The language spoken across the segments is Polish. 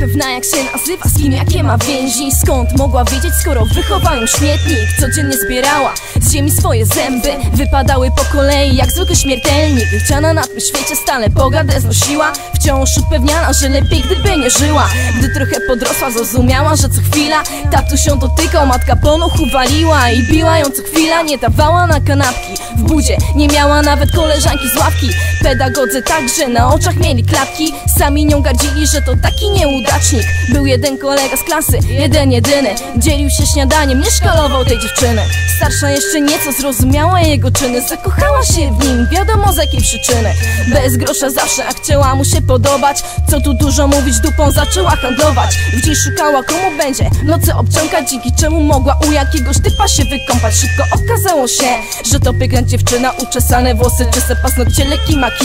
pewna jak się nazywa, z kim jakie ma więzi. Skąd mogła wiedzieć, skoro wychowają śmietnik Codziennie zbierała z ziemi swoje zęby? Wypadały po kolei jak zwykły śmiertelnik. Chciana na tym świecie stale pogadę znosiła. Wciąż upewniana, że lepiej gdyby nie żyła. Gdy trochę podrosła zrozumiała, że co chwila Tatuś ją dotykał, matka po nochu waliła I biła ją co chwila, nie dawała na kanapki W budzie nie miała nawet koleżanki z ławki Pedagodzy także na oczach mieli klapki. Sami nią gardzili, że to taki nieudacznik. Był jeden kolega z klasy, jeden jedyny. Dzielił się śniadaniem, nie szkalował tej dziewczyny. Starsza jeszcze nieco zrozumiała jego czyny. Zakochała się w nim, wiadomo z jakiej przyczyny. Bez grosza zawsze, a chciała mu się podobać. Co tu dużo mówić, dupą zaczęła handlować. W dzień szukała komu będzie noce obciągać Dzięki czemu mogła u jakiegoś typa się wykąpać. Szybko okazało się, że to piękna dziewczyna. Uczesane włosy, czyste paznokcie, lekki makijaż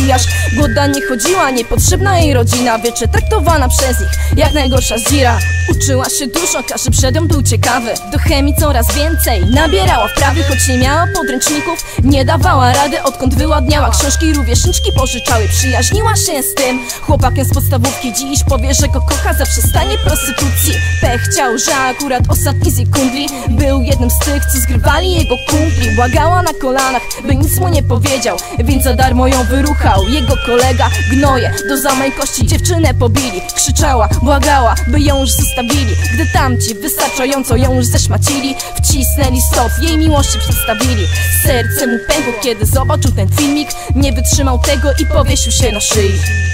Głoda nie chodziła, niepotrzebna jej rodzina Wiecze traktowana przez nich jak najgorsza zdzira Uczyła się dużo, każdy przedmiot był ciekawy. Do chemii coraz więcej nabierała. Wprawy Choć nie miała podręczników, nie dawała rady. Odkąd wyładniała książki, rówieśniczki pożyczały. Przyjaźniła się z tym. Chłopakiem z podstawówki Dziś powie, że go kocha za przestanie prostytucji. Pech chciał, że akurat ostatni z jej kundli Był jednym z tych, co zgrywali jego kumpli. Błagała na kolanach, by nic mu nie powiedział Więc za darmo ją wyruchał. Jego kolega gnoje do zamej kości dziewczynę pobili. Krzyczała, błagała, by ją już zostawili Gdy tamci wystarczająco ją już zeszmacili Wcisnęli stop, jej miłości przedstawili. Serce mu pękło, kiedy zobaczył ten filmik. Nie wytrzymał tego i powiesił się na szyi